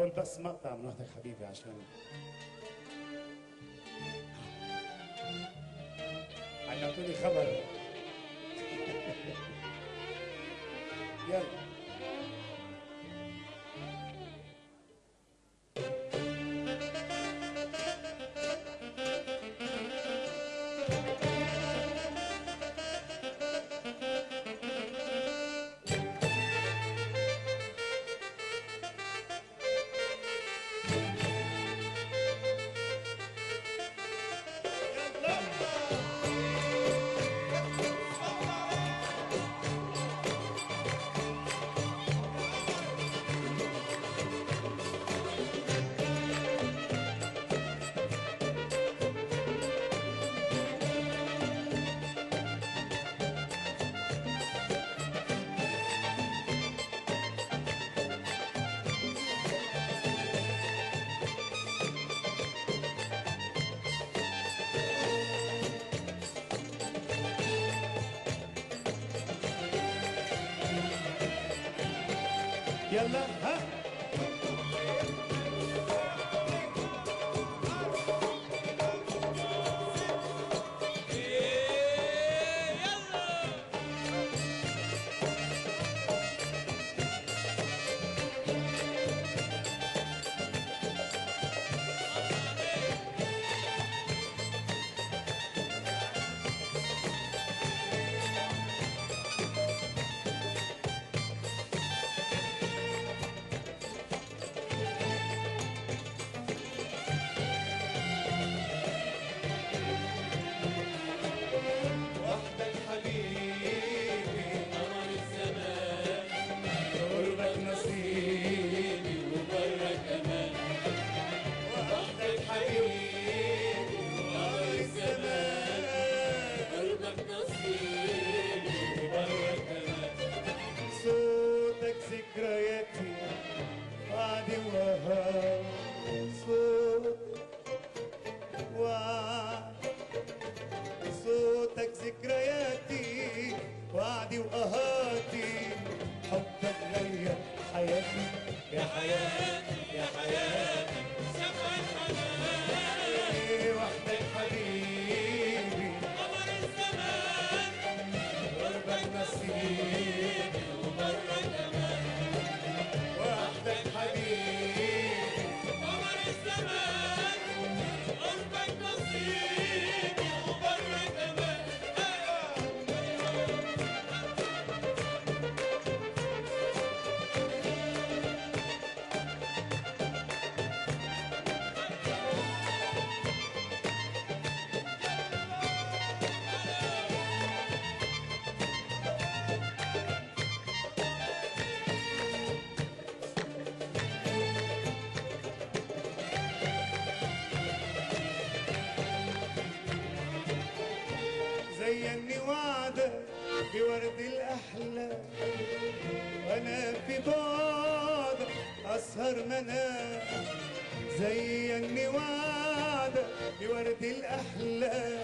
حاول بس مقطع من وحدك حبيبي عشان Yalla. حبك غير حياتي. يا حياتي يا حياتي أحلى. وأنا في بعد أسهر منام زيني وعدك بورد الاحلام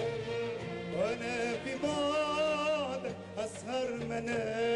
وأنا في بعد أسهر منام